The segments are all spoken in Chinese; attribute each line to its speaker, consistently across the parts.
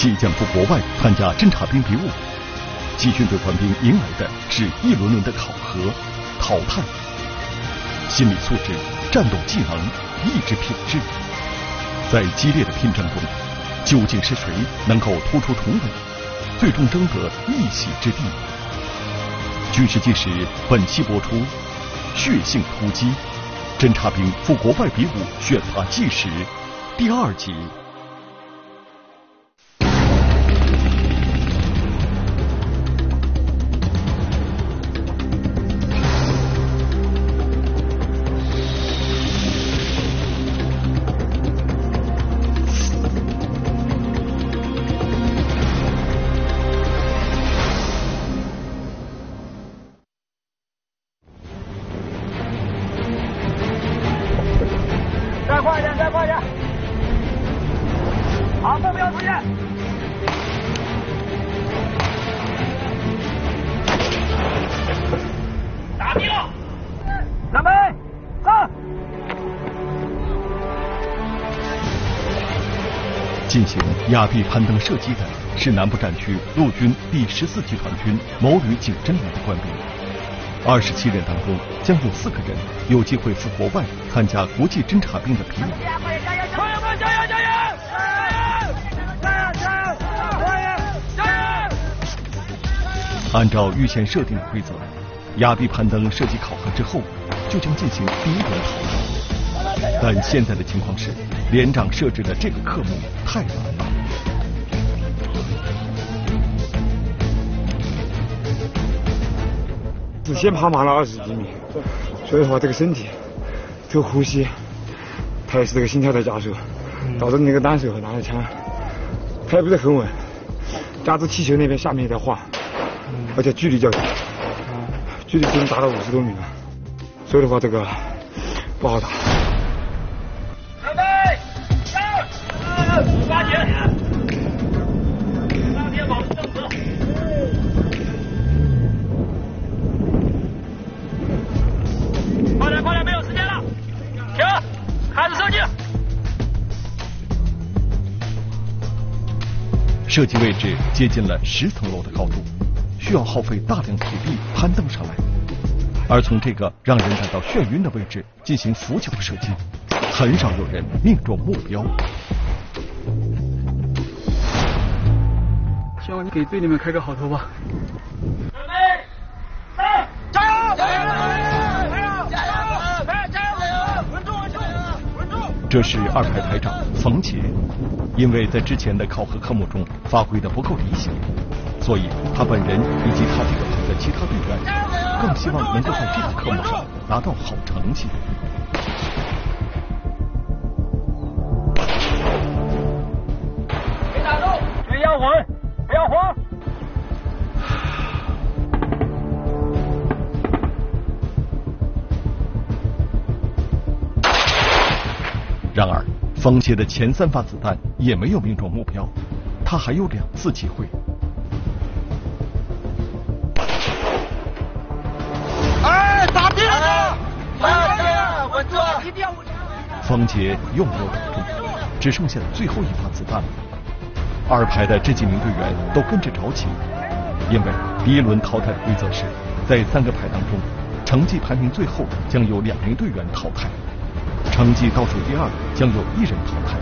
Speaker 1: 即将赴国外参加侦察兵比武，集训队官兵迎来的是一轮轮的考核、淘汰。心理素质、战斗技能、意志品质，在激烈的拼战中，究竟是谁能够突出重围，最终争得一席之地？军事纪实本期播出，血性突击，侦察兵赴国外比武选拔纪实第二集。进行崖壁攀登射击的是南部战区陆军第十四集团军某旅警侦连的官兵。二十七人当中，将有四个人有机会赴国外参加国际侦察兵的比武。
Speaker 2: 朋友们，加油，加油！加油！加油！加油！加油！加油！
Speaker 1: 按照预先设定的规则，崖壁攀登射击考核之后，就将进行第一轮考核。但现在的情况是，连长设置的这个科目太难了。
Speaker 3: 是先爬满了二十几米，所以的话，这个身体，这个呼吸，它也是这个心跳在加速，导致你那个单手和拿着枪，它也不是很稳，加之气球那边下面也在晃，而且距离较远，距离已经达到五十多米了，所以的话，这个不好打。
Speaker 2: 准备，上！出发射击
Speaker 1: 位置接近了十层楼的高度，需要耗费大量体力攀登上来。而从这个让人感到眩晕的位置进行俯角射击，很少有人命中目标。
Speaker 4: 希望你给队里面开个好头吧。
Speaker 2: 准备，上！加油！加油！加油！加油！加油！加油！稳住！稳住！稳住！
Speaker 1: 这是二排排长冯杰，因为在之前的考核科目中发挥的不够理想，所以他本人以及他这个排的其他队员更希望能够在这个科目上拿到好成绩。而，冯杰的前三发子弹也没有命中目标，他还有两次机会。
Speaker 2: 哎，打定要稳住！
Speaker 1: 冯杰又没有打中，只剩下最后一发子弹了。二排的这几名队员都跟着着急，因为第一轮淘汰的规则是，在三个排当中，成绩排名最后将有两名队员淘汰，成绩倒数第二将有一人淘汰。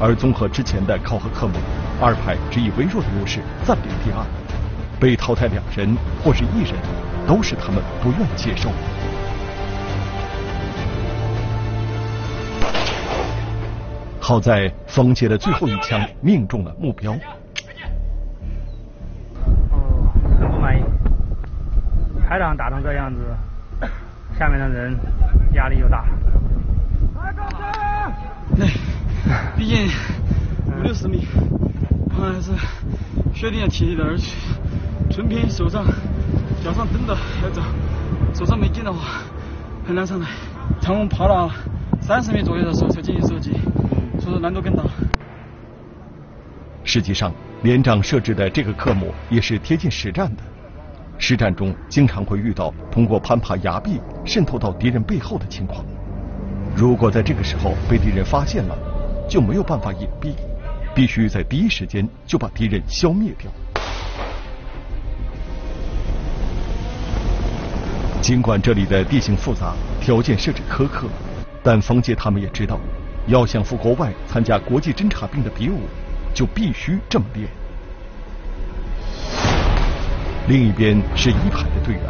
Speaker 1: 而综合之前的考核科目，二排只以微弱的优势暂列第二，被淘汰两人或是一人，都是他们不愿接受。好在冯杰的最后一枪命中了目标。
Speaker 4: 哦，很不满意。排长打成这样子，下面的人压力又大。
Speaker 3: 累，毕竟五六十米，我还是需要点体力的，而且纯凭手上、脚上蹬的要走，手上没劲的话很难上来。长虹爬了三十米左右的时候才进行射击，所以说难度更大。
Speaker 1: 实际上，连长设置的这个科目也是贴近实战的。实战中经常会遇到通过攀爬崖壁渗透到敌人背后的情况。如果在这个时候被敌人发现了，就没有办法隐蔽，必须在第一时间就把敌人消灭掉。尽管这里的地形复杂，条件设置苛刻，但冯杰他们也知道，要想赴国外参加国际侦察兵的比武，就必须这么练。另一边是一排的队员，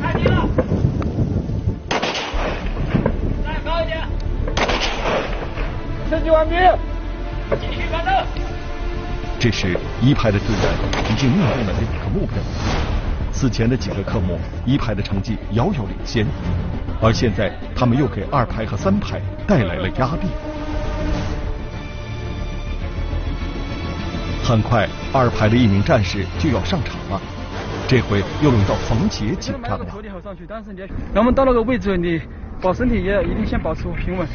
Speaker 2: 太低了，再高一点，
Speaker 3: 升级完毕。
Speaker 2: 继续反正。
Speaker 1: 这时一排的队员已经命中了两个目标。此前的几个科目，一排的成绩遥遥领先，而现在他们又给二排和三排带来了压力。很快，二排的一名战士就要上场了，这回又轮到冯杰紧张了。
Speaker 5: 那我们到那个位置，你保身体也一定先保持平稳。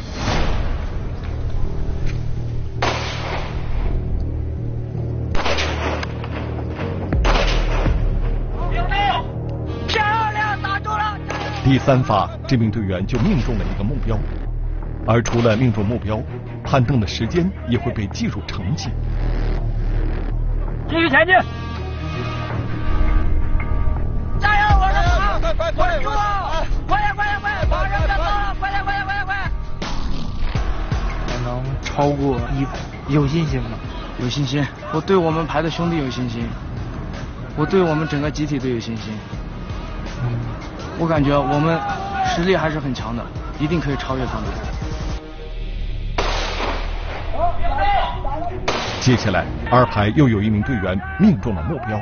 Speaker 1: 第三发，这名队员就命中了一个目标，而除了命中目标，攀登的时间也会被计入成绩。
Speaker 2: 继续前进！加油，我的好！
Speaker 3: 快快快
Speaker 2: 稳住啊！快点快点快点，马上别走了！快点快点快点快
Speaker 5: 能超过一排，有信心吗？有信心，我对我们排的兄弟有信心，我对我们整个集体都有信心。我感觉我们实力还是很强的，一定可以超越他们。
Speaker 1: 接下来，二排又有一名队员命中了目标。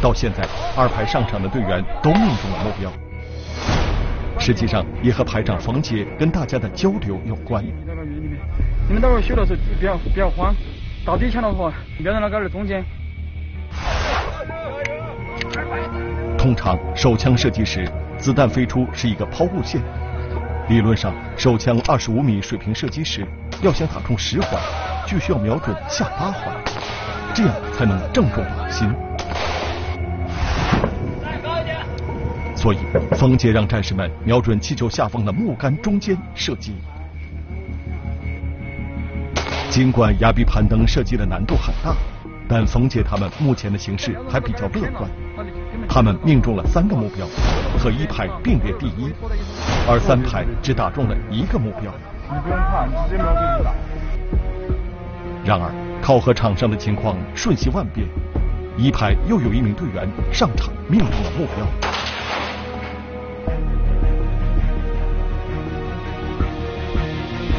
Speaker 1: 到现在，二排上场的队员都命中了目标。实际上，也和排长冯杰跟大家的交流有关。
Speaker 5: 你们待会儿修的时候不要不要慌，打地枪的话，不要让它盖在中间。
Speaker 1: 通常，手枪射击时，子弹飞出是一个抛物线。理论上，手枪二十五米水平射击时，要想打中十环，就需要瞄准下八环，这样才能正中靶心。所以，冯杰让战士们瞄准气球下方的木杆中间射击。尽管崖壁攀登射击的难度很大，但冯杰他们目前的形势还比较乐观。他们命中了三个目标，和一排并列第一，而三排只打中了一个目标。
Speaker 3: 你不用看，直接瞄准打。
Speaker 1: 然而，考核场上的情况瞬息万变，一排又有一名队员上场命中了目标。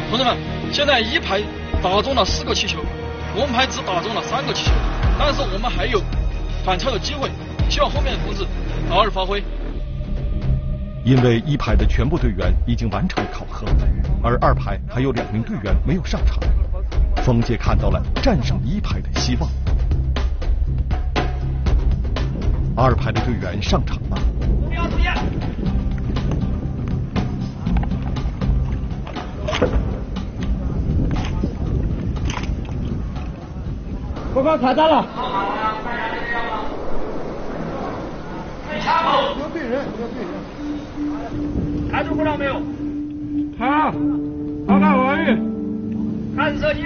Speaker 6: 同志们，现在一排打中了四个气球，我们排只打中了三个气球，但是我们还有反超的机会，希望后面的同志好好发挥。
Speaker 1: 因为一排的全部队员已经完成了考核，而二排还有两名队员没有上场，冯杰看到了战胜一排的希望。二排的队员上场了，
Speaker 2: 目标出现！
Speaker 3: 报告卡弹了。
Speaker 2: 枪口，
Speaker 3: 要对人，要对人。
Speaker 2: 开出故障没有？
Speaker 3: 好，报告完毕。
Speaker 2: 开始射击。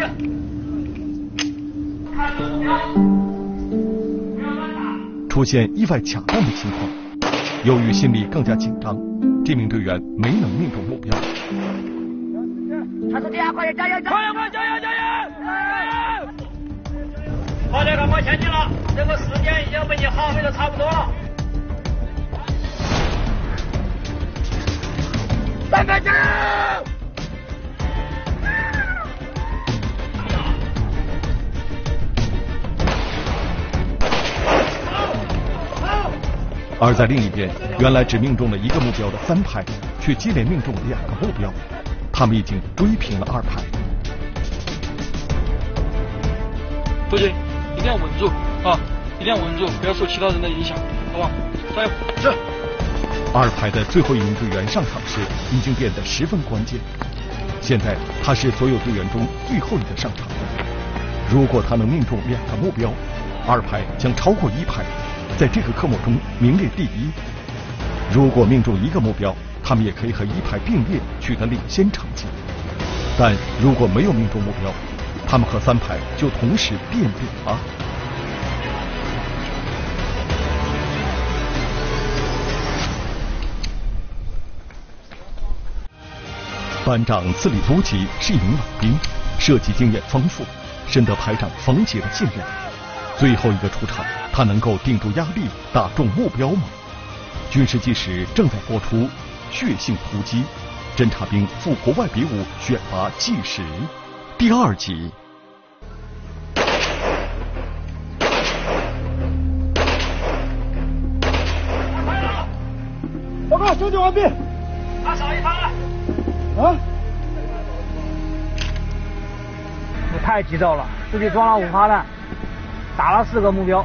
Speaker 2: 看准目标，不要乱打。
Speaker 1: 出现意外抢弹的情况。由于心里更加紧张，这名队员没能命中目标。
Speaker 2: 开始点，快点加油！加油！快加油！加油！加油！快点，赶快前进了，这个时间已经被你耗费的差不多了。三排加油！
Speaker 1: 而在另一边，原来只命中了一个目标的三排，却接连命中两个目标。他们已经追平了二排。
Speaker 6: 周杰，一定要稳住啊！一定要稳住，不要受其他人的影响，好吧？加油！是。
Speaker 1: 二排的最后一名队员上场时，已经变得十分关键。现在他是所有队员中最后一个上场的。如果他能命中两个目标，二排将超过一排，在这个科目中名列第一。如果命中一个目标，他们也可以和一排并列取得领先成绩。但如果没有命中目标，他们和三排就同时变脸了。班长自里多吉是一名老兵，射击经验丰富，深得排长冯杰的信任。最后一个出场，他能够顶住压力，打中目标吗？军事纪实正在播出《血性突击：侦察兵赴国外比武选拔纪实》第二集。
Speaker 7: 报告，收集完毕。
Speaker 8: 打扫一发了。
Speaker 7: 啊！
Speaker 4: 我太急躁了，自己装了五发弹，打了四个目标，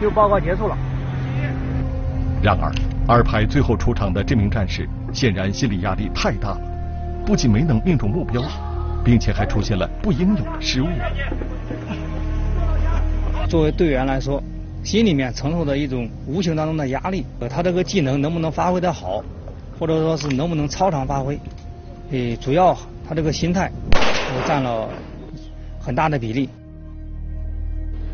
Speaker 4: 就报告结束了。
Speaker 1: 然而，二排最后出场的这名战士显然心理压力太大了，不仅没能命中目标，并且还出现了不应有的失误。
Speaker 4: 作为队员来说，心里面承受着一种无形当中的压力，他这个技能能不能发挥的好，或者说是能不能超常发挥，诶，主要他这个心态占了很大的比例。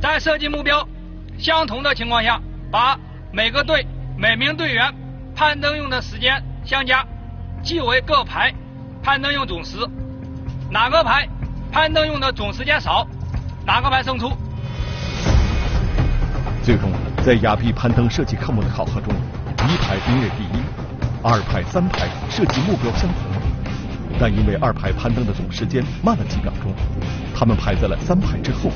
Speaker 2: 在设计目标相同的情况下，把每个队每名队员攀登用的时间相加，即为各排攀登用总时。哪个排攀登用的总时间少，哪个排胜出。
Speaker 1: 最终，在崖壁攀登设计科目的考核中，一排名列第一，二排、三排设计目标相同，但因为二排攀登的总时间慢了几秒钟，他们排在了三排之后。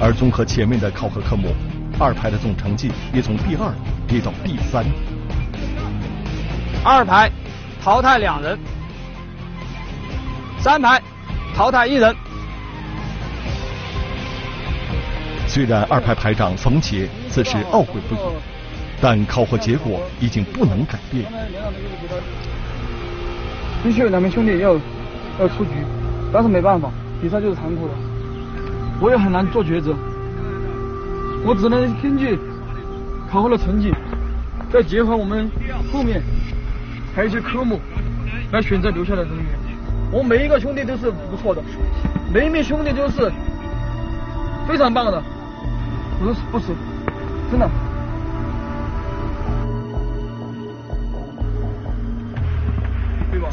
Speaker 1: 而综合前面的考核科目，二排的总成绩也从第二跌到第三。
Speaker 4: 二排淘汰两人，三排淘汰一人。
Speaker 1: 虽然二排排长冯杰此时懊悔不已，但考核结果已经不能改变。
Speaker 7: 的确有两名兄弟要要出局，但是没办法，比赛就是残酷的，我也很难做抉择，我只能根据考核的成绩，再结合我们后面还有一些科目来选择留下的人员。我每一个兄弟都是不错的，每一名兄弟都是非常棒的。不是不是，真的。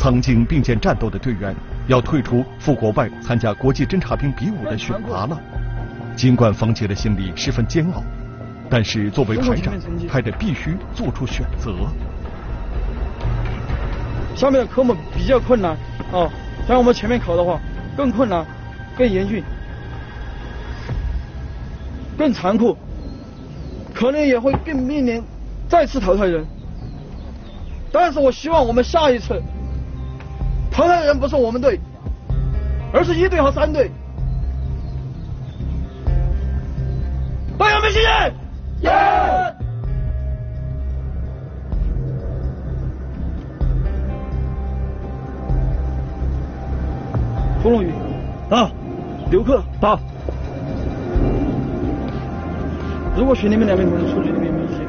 Speaker 1: 曾经并肩战斗的队员要退出赴国外参加国际侦察兵比武的选拔了。尽管冯杰的心里十分煎熬，但是作为排长，还得必须做出选择。
Speaker 7: 下面的科目比较困难啊，像我们前面考的话更困难、更严峻。更残酷，可能也会更面临再次淘汰人。但是我希望我们下一次淘汰的人不是我们队，而是一队和三队。班友们，谢谢。耶！胡龙宇，
Speaker 5: 到。
Speaker 7: 刘克，
Speaker 5: 到。
Speaker 7: 如果选你们两名同志出局，你们有没有意见？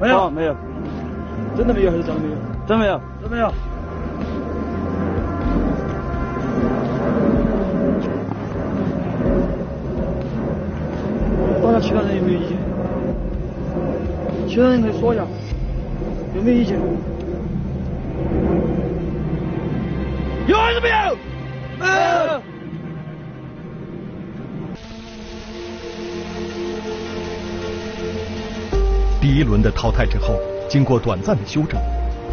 Speaker 5: 没有，
Speaker 7: 没有。真的没有还是假的没有？
Speaker 5: 真没有，
Speaker 7: 真没有。其他人有没有意见？其他人可以说一下，有没有意见？有还是没有？没有。
Speaker 1: 第一轮的淘汰之后，经过短暂的休整，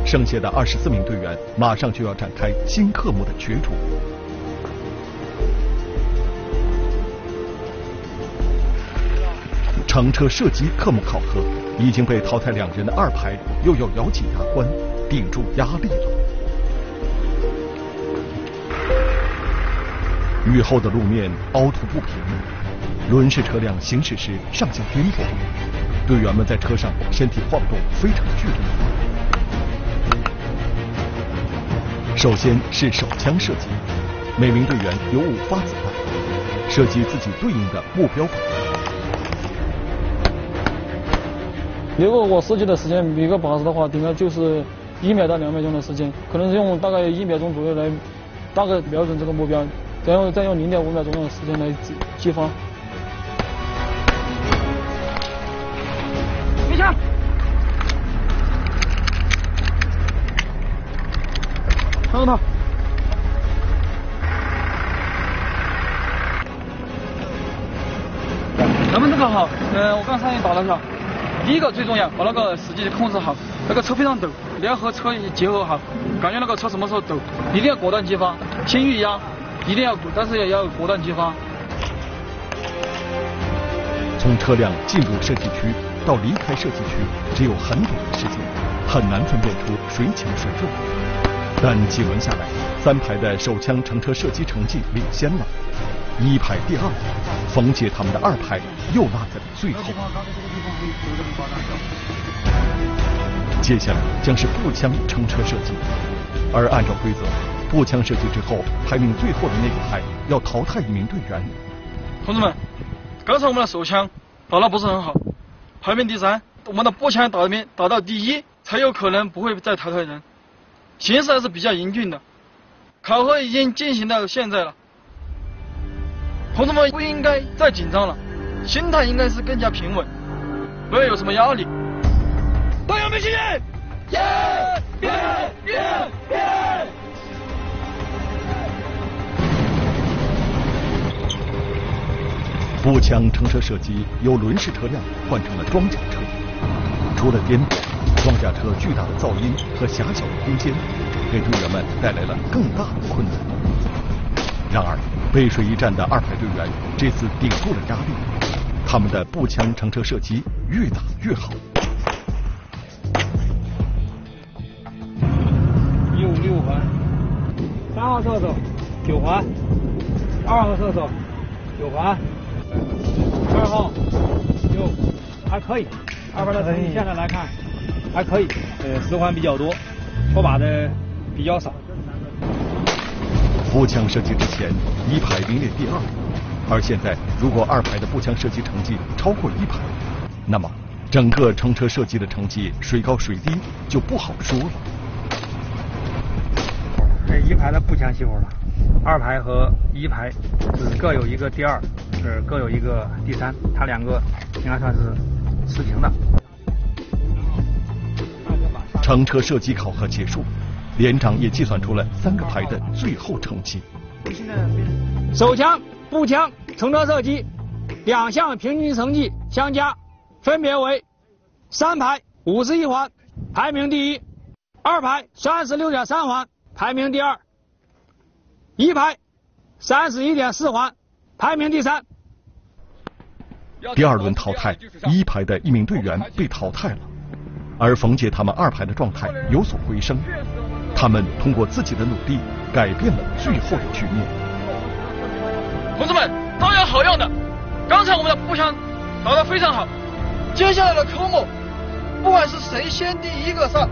Speaker 1: 剩下的二十四名队员马上就要展开新科目的角逐。乘车射击科目考核，已经被淘汰两人的二排又要咬紧牙关，顶住压力了。雨后的路面凹凸不平，轮式车辆行驶时上下颠簸。队员们在车上身体晃动，非常剧烈。首先是手枪射击，每名队员有五发子弹，射击自己对应的目标靶。
Speaker 9: 如果我射击的时间每个靶子的话，顶多就是
Speaker 7: 一秒到两秒钟的时间，可能是用大概一秒钟左右来大概瞄准这个目标，然后再用零点五秒钟的时间来击发。
Speaker 2: 鸣枪！
Speaker 7: 看到他。咱们这个好，呃，我刚才也打了下。第一个最重要，把那个时机控制好，那个车非常陡，你要和车结合好，感觉那个车什么时候抖，一定要果断激发，轻预压，一定要，但是也要果断激发。
Speaker 1: 从车辆进入射击区到离开射击区，只有很短的时间，很难分辨出谁强谁弱。但几轮下来，三排的手枪乘车射击成绩领先了。一排第二，冯杰他们的二排又落在了最后。接下来将是步枪乘车射击，而按照规则，步枪射击之后，排名最后的那个排要淘汰一名队员。
Speaker 7: 同志们，刚才我们的手枪打的不是很好，排名第三，我们的步枪打名打到第一，才有可能不会再淘汰人。形势还是比较严峻的，考核已经进行到现在了。同志们不应该再紧张了，心态应该是更加平稳，不要有什么压力。
Speaker 2: 朋友们，起来！耶！耶！耶！耶！
Speaker 1: 步枪乘车射击由轮式车辆换成了装甲车，除了颠簸，装甲车巨大的噪音和狭小的空间，给队员们带来了更大的困难。然而。背水一战的二排队员这次顶住了压力，他们的步枪乘车射击越打越好。
Speaker 4: 右六环，三号厕所九环，二号厕所九环，二号就还可以，二排的成绩现在来看还可以，呃，十环比较多，拖把的比较少。
Speaker 1: 步枪射击之前，一排名列第二，而现在如果二排的步枪射击成绩超过一排，那么整个乘车射击的成绩谁高谁低就不好说了。
Speaker 4: 这一排的步枪熄火了，二排和一排是各有一个第二，是各有一个第三，它两个应该算是持平的。
Speaker 1: 乘车射击考核结束。连长也计算出了三个排的最后成绩。
Speaker 4: 手枪、步枪、乘车射击两项平均成绩相加，分别为三排五十一环，排名第一；二排三十六点三环，排名第二；一排三十一点四环，排名第三。
Speaker 1: 第二轮淘汰，一排的一名队员被淘汰了，而冯杰他们二排的状态有所回升。他们通过自己的努力改变了最后的局面。
Speaker 7: 同志们，都有好样的！刚才我们的步枪打得非常好，接下来的科目，不管是谁先第一个上，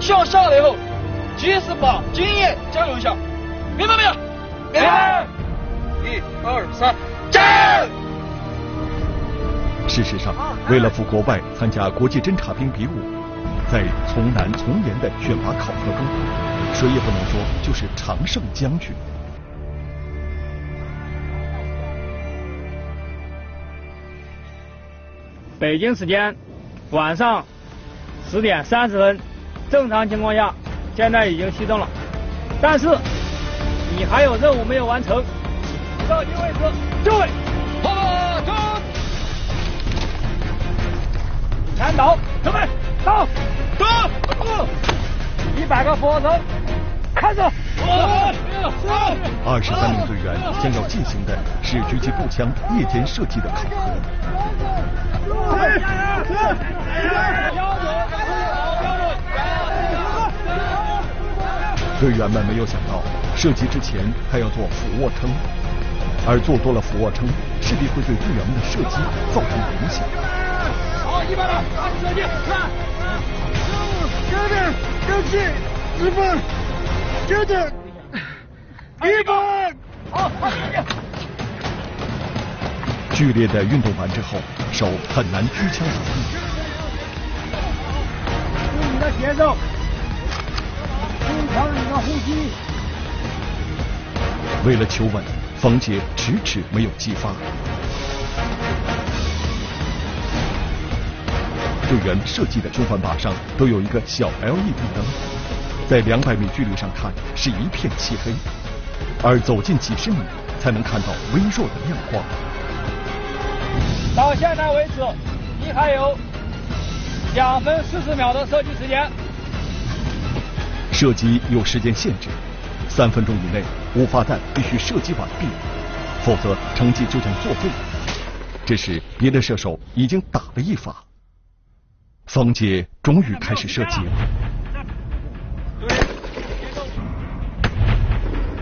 Speaker 7: 向下来后，及时把经验交流一下，明白没有？
Speaker 2: 明白。
Speaker 7: 一、二、三，战！
Speaker 1: 事实上，为了赴国外参加国际侦察兵比武。在从难从严的选拔考核中，谁也不能说就是常胜将军。
Speaker 4: 北京时间晚上十点三十分，正常情况下现在已经熄灯了，但是你还有任务没有完成，到定位置就位，
Speaker 2: 报告，
Speaker 4: 全倒，准个俯卧撑，开始。
Speaker 1: 二十三名队员将要进行的是狙击步枪夜间射击的考核。队员们没有想到，射击之前还要做俯卧撑，而做多了俯卧撑，势必会对队员们的射击造成影响。
Speaker 2: 好，一百了，打起射击，看。
Speaker 7: 九点九七一分，接着。一分，
Speaker 2: 好，好，
Speaker 1: 剧烈的运动完之后，手很难支枪。打
Speaker 2: 的节奏，增强你的呼吸。
Speaker 1: 为了求稳，冯杰迟迟没有激发。队员设计的循环靶上都有一个小 LED 灯，在两百米距离上看是一片漆黑，而走近几十米才能看到微弱的亮光。
Speaker 6: 到现在为止，你还有两分四十秒的射击时间。
Speaker 1: 射击有时间限制，三分钟以内五发弹必须射击完毕，否则成绩就将作废。这时，别的射手已经打了一发。方杰终于开始射击了。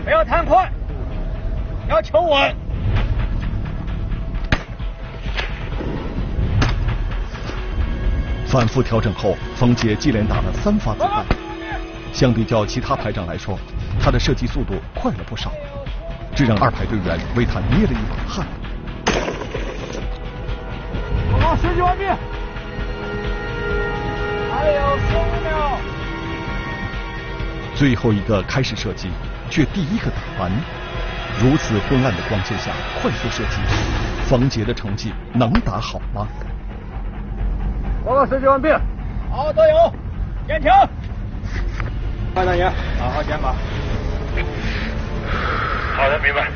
Speaker 6: 不要贪快，要求稳。
Speaker 1: 反复调整后，方杰接连打了三发子弹。相比较其他排长来说，他的射击速度快了不少，这让二排队员为他捏了一把汗。
Speaker 2: 好，射击完毕。还有十五秒。
Speaker 1: 最后一个开始射击，却第一个打完。如此昏暗的光线下快速射击，冯杰的成绩能打好吗？
Speaker 2: 报告射击完毕。
Speaker 6: 好，队友，点停。
Speaker 2: 班长员，好好减法。
Speaker 10: 好的，明白。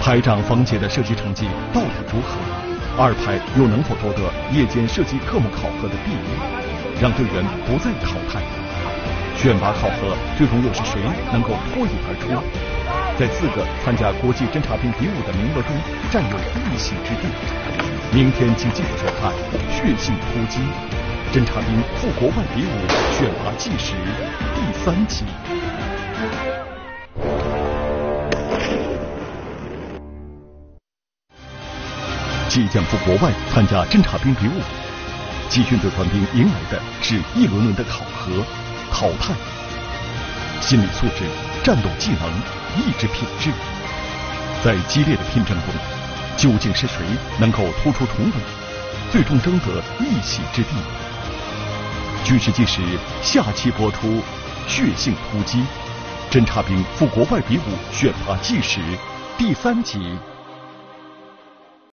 Speaker 1: 排长冯杰的射击成绩到底如何？二排又能否夺得夜间射击科目考核的第一，让队员不再淘汰？选拔考核最终又是谁能够脱颖而出，在四个参加国际侦察兵比武的名额中占有一席之地？明天请继续收看《血性突击》侦察兵赴国外比武选拔纪实第三集。即将赴国外参加侦察兵比武，集训队官兵迎来的是一轮轮的考核、淘汰，心理素质、战斗技能、意志品质，在激烈的拼争中，究竟是谁能够突出重围，最终争得一席之地？军事纪实下期播出，《血性突击》侦察兵赴国外比武选拔纪实第三集。